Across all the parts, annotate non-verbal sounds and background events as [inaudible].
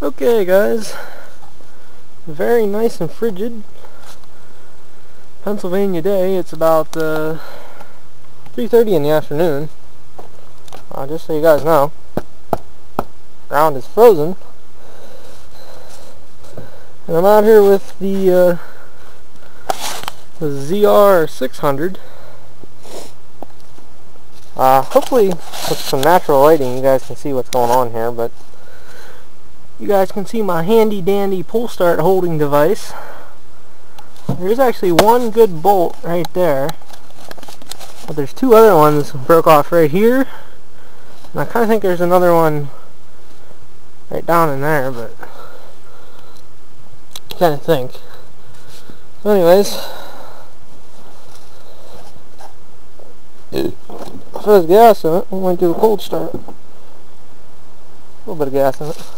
Okay guys, very nice and frigid Pennsylvania day. It's about uh, 3.30 in the afternoon. Uh, just so you guys know, ground is frozen. And I'm out here with the, uh, the ZR600. Uh, hopefully with some natural lighting you guys can see what's going on here, but you guys can see my handy dandy pull start holding device. There's actually one good bolt right there. But there's two other ones broke off right here. And I kind of think there's another one right down in there, but kind of think. Anyways, so there's gas in it. We might do a cold start. A little bit of gas in it.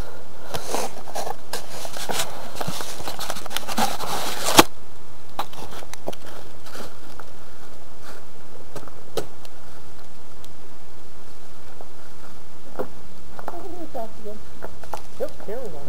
Yep, camera's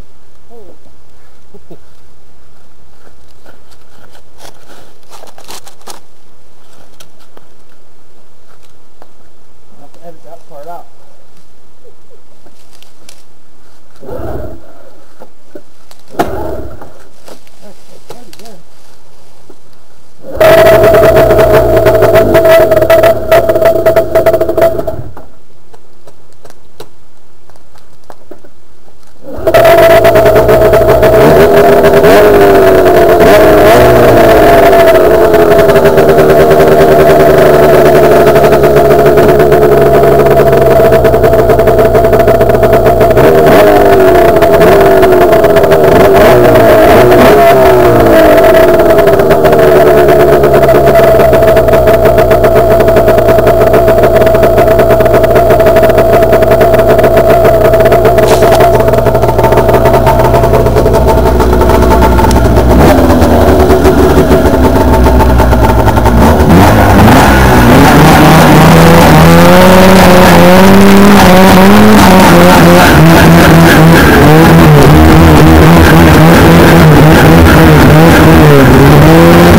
There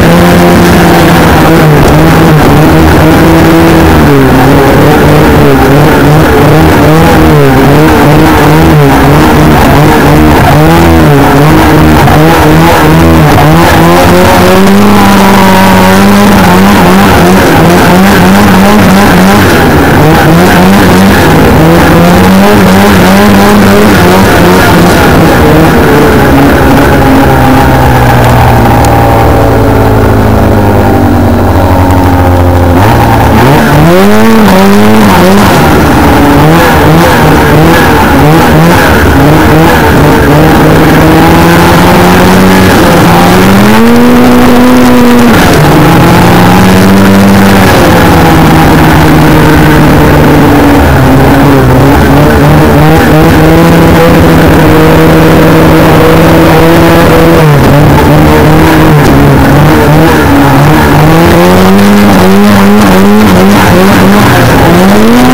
¡Oh!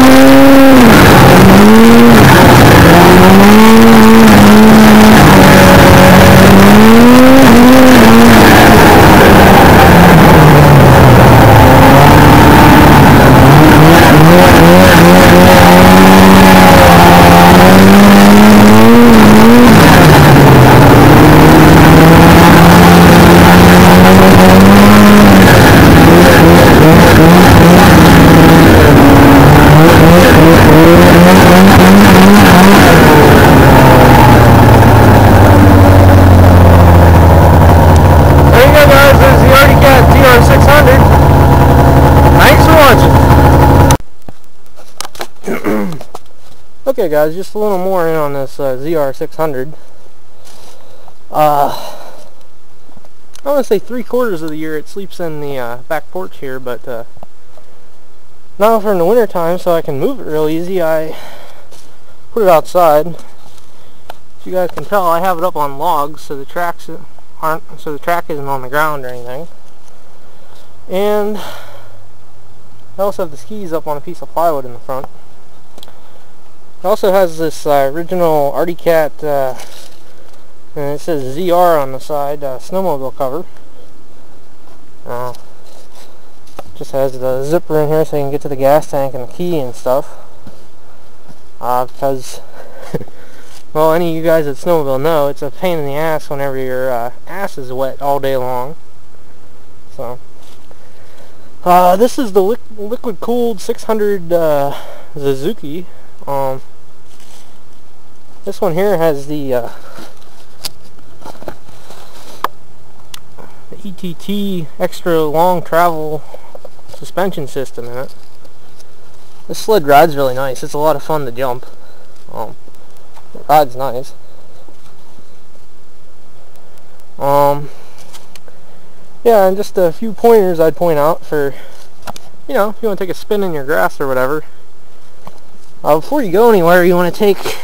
Okay guys, just a little more in on this uh, ZR600. Uh, I want to say three quarters of the year it sleeps in the uh, back porch here, but uh, now for in the winter time so I can move it real easy, I put it outside. As you guys can tell, I have it up on logs so the tracks aren't so the track isn't on the ground or anything. And I also have the skis up on a piece of plywood in the front. It also has this uh, original Arctic Cat, uh, and it says ZR on the side, uh, snowmobile cover. Uh, just has the zipper in here so you can get to the gas tank and the key and stuff. Uh, because, [laughs] well, any of you guys at snowmobile know, it's a pain in the ass whenever your uh, ass is wet all day long. So, uh, this is the li liquid cooled 600 uh, Suzuki. Um, this one here has the, uh, the ELT extra long travel suspension system in it. This sled rides really nice. It's a lot of fun to jump. Um, it rides nice. Um, yeah, and just a few pointers I'd point out for, you know, if you want to take a spin in your grass or whatever. Uh, before you go anywhere, you want to take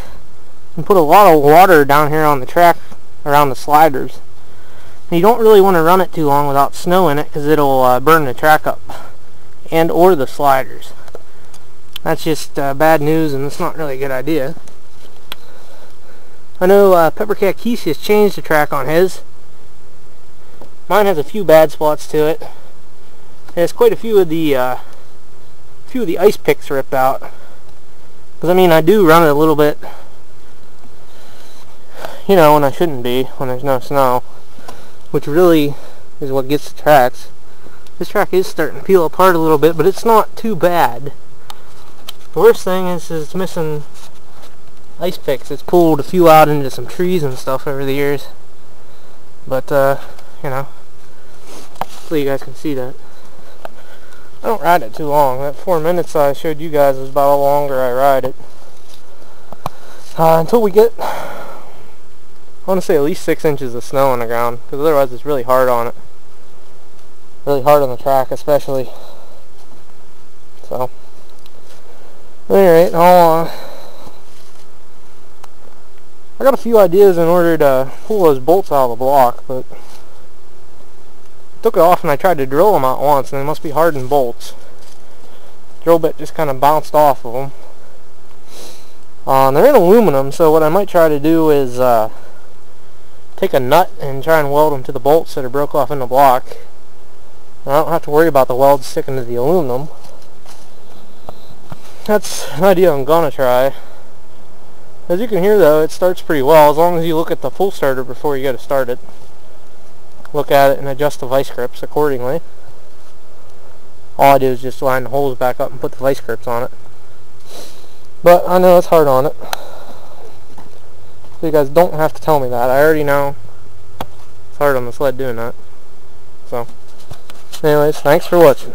and put a lot of water down here on the track around the sliders. And you don't really want to run it too long without snow in it because it'll uh, burn the track up and or the sliders. That's just uh, bad news and it's not really a good idea. I know uh, Peppercat Keese has changed the track on his. Mine has a few bad spots to it. It has quite a few of the uh, few of the ice picks ripped out. Because I mean I do run it a little bit you know when I shouldn't be when there's no snow which really is what gets the tracks. This track is starting to peel apart a little bit, but it's not too bad. The worst thing is, is it's missing ice picks. It's pulled a few out into some trees and stuff over the years. But, uh, you know, hopefully you guys can see that. I don't ride it too long. That four minutes I showed you guys is about how longer I ride it. Uh, until we get I want to say at least six inches of snow on the ground because otherwise it's really hard on it really hard on the track especially so alright I'll uh, I got a few ideas in order to pull those bolts out of the block but took it off and I tried to drill them out once and they must be hardened bolts drill bit just kind of bounced off of them uh, they're in aluminum so what I might try to do is uh, take a nut and try and weld them to the bolts that are broke off in the block. I don't have to worry about the weld sticking to the aluminum. That's an idea I'm gonna try. As you can hear though, it starts pretty well as long as you look at the pull starter before you get to start it. Look at it and adjust the vice grips accordingly. All I do is just line the holes back up and put the vice grips on it. But I know it's hard on it. So you guys don't have to tell me that. I already know. It's hard on the sled doing that. So, anyways, thanks for watching.